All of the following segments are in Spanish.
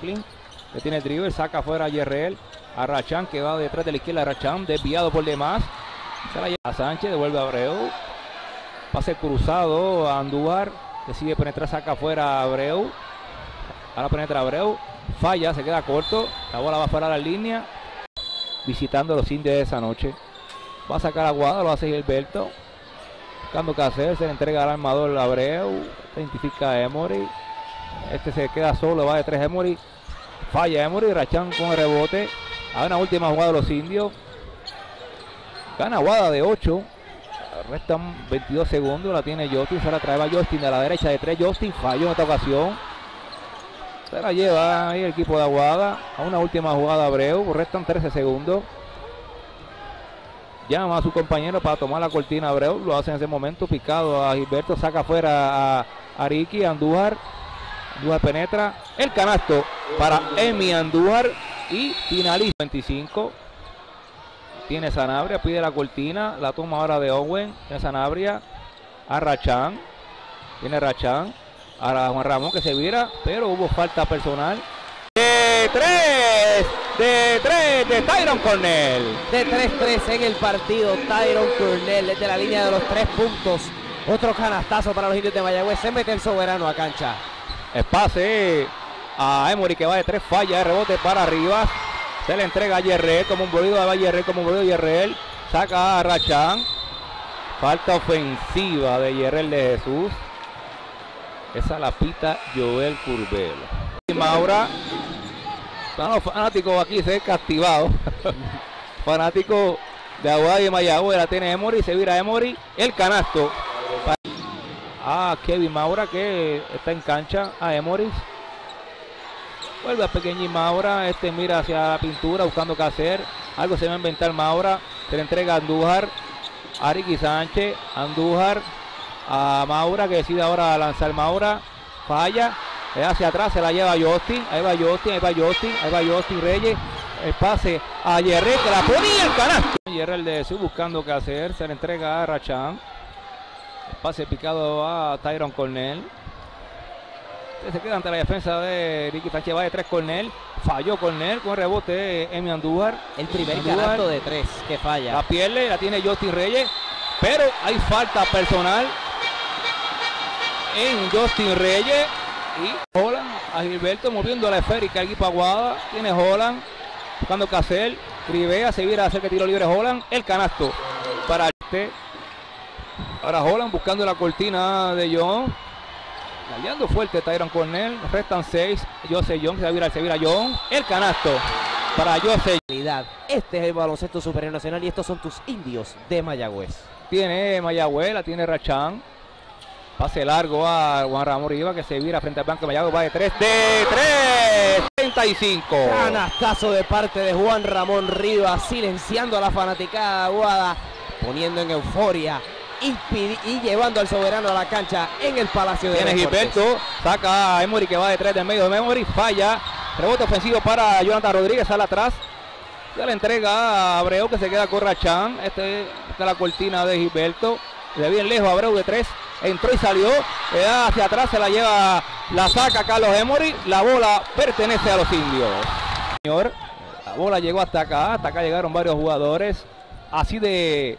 Que tiene el dribble, saca afuera a Yerrel, a Rachan que va detrás de la izquierda, Rachan, desviado por demás. Se la lleva a Sánchez, devuelve a Abreu. Pase cruzado a Andújar, decide penetrar, saca afuera a Abreu. Ahora penetra Abreu, falla, se queda corto. La bola va fuera a la línea. Visitando los indios de esa noche. Va a sacar a lo hace Gilberto. Buscando qué hacer, se le entrega al armador Abreu. Identifica a Emory. Este se queda solo, va de tres Emory. Falla Emory, Rachan con el rebote. A una última jugada de los indios. Gana Guada de 8. Restan 22 segundos. La tiene Justin. Se la trae a Justin de la derecha de 3. Justin falló en esta ocasión. Se la lleva ahí el equipo de Aguada. A una última jugada Abreu. Restan 13 segundos. Llama a su compañero para tomar la cortina Abreu. Lo hace en ese momento. Picado a Gilberto. Saca afuera a, a Ricky. Andújar. Andújar penetra. El canasto para Emi Andújar. Y finaliza 25. Tiene Sanabria, pide la cortina, la toma ahora de Owen. Tiene Sanabria a Rachán. Tiene Rachán. Ahora Juan Ramón que se vira, pero hubo falta personal. De tres, de tres, de Tyron Cornell. De 3-3 en el partido, Tyron Cornell desde la línea de los tres puntos. Otro canastazo para los indios de Mayagüez. Se mete el soberano a cancha. El pase a Emory que va de tres, falla de rebote para arriba. Se le entrega a Yerrel como un bolido de Yerrel, como un bolido de Yerrel. Saca a Rachán. Falta ofensiva de Yerrel de Jesús. Esa la pita Joel Curbelo. Y Maura. Están los fanáticos aquí, se castivados. Fanático de Aguada y Mayagüez. La tiene Emory, se vira Emory. El canasto. A Kevin Maura que está en cancha. A Emory. Vuelve a Pequeñín Maura. Este mira hacia la pintura buscando qué hacer. Algo se va a inventar Maura. Se le entrega a Andújar. A Ricky Sánchez. Andújar. A Maura que decide ahora lanzar Maura. Falla. Da hacia atrás. Se la lleva Justin. Ahí va Justin. Ahí va Justin. Ahí va Justin Reyes. El pase a Yerrel que la ponía el canasto. Yerrel de Jesús buscando qué hacer. Se le entrega a Rachan. El pase picado a Tyron Cornell. Se queda ante la defensa de Ricky Sánchez. De tres Cornell. Falló Cornell con rebote Emi Andújar. El primer canasto de tres que falla. La pierde, la tiene Justin Reyes. Pero hay falta personal en Justin Reyes. Y Holland a Gilberto moviendo la esférica. El equipo Aguada. Tiene Holland buscando qué hacer. Rivera se viera a hacer que tiro libre Holland. El canasto para este. Ahora Holland buscando la cortina de John. Galeando fuerte Tyron Cornell. Restan seis. Jose John se va a virar, se vira John. El canasto para Jose. Este es el baloncesto superior nacional y estos son tus indios de Mayagüez. Tiene Mayagüez, la tiene Rachán. Pase largo a Juan Ramón Rivas que se vira frente al banco de Mayagüez. Va de 3, de 3, 35. Canastazo de parte de Juan Ramón Rivas, silenciando a la fanaticada de Aguada, poniendo en euforia y, llevando al soberano a la cancha en el Palacio de Tiene. Gilberto, saca a Emory que va de 3 del medio de Emory, falla. Rebote ofensivo para Jonathan Rodríguez, sale atrás. Ya le entrega a Abreu que se queda con Rachán. Este, esta es la cortina de Gilberto. De bien lejos Abreu de 3. Entró y salió. Le da hacia atrás, se la lleva, la saca Carlos Emory. La bola pertenece a los indios. Señor, la bola llegó hasta acá. Hasta acá llegaron varios jugadores. Así de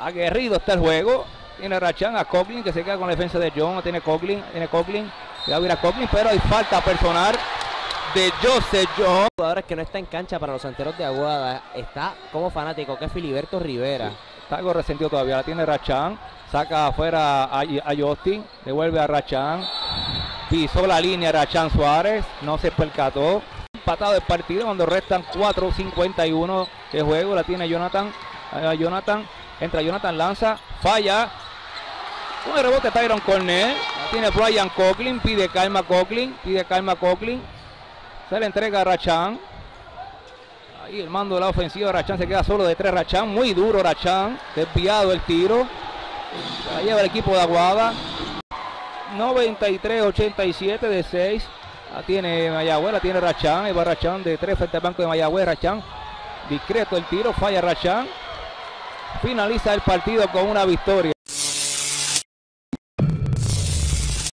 aguerrido está el juego. Tiene Rachan a Coughlin que se queda con la defensa de John. Tiene Coughlin, tiene Coughlin. Le va a ir a Coughlin, pero hay falta personal de Joseph John. jugadores que no está en cancha para los santeros de Aguada está como fanático, que es Filiberto Rivera. Está algo resentido todavía. La tiene Rachan. Saca afuera a, a Justin. Devuelve a Rachan. Pisó la línea Rachan Suárez. No se percató. Empatado el partido cuando restan 4.51 de juego. La tiene Jonathan. Jonathan. Entra Jonathan, lanza. Falla. Un rebote Tyron Cornell. Tiene Brian Coughlin. Pide calma Coughlin. Pide calma Coughlin. Se le entrega a Rachan. Ahí el mando de la ofensiva, Rachan se queda solo de tres Rachan, muy duro Rachan, desviado el tiro. Se la lleva el equipo de Aguada. 93-87 de 6. La tiene Mayagüez, la tiene Rachan, ahí va Rachan de tres frente al banco de Mayagüez, Rachan. Discreto el tiro, falla Rachan. Finaliza el partido con una victoria.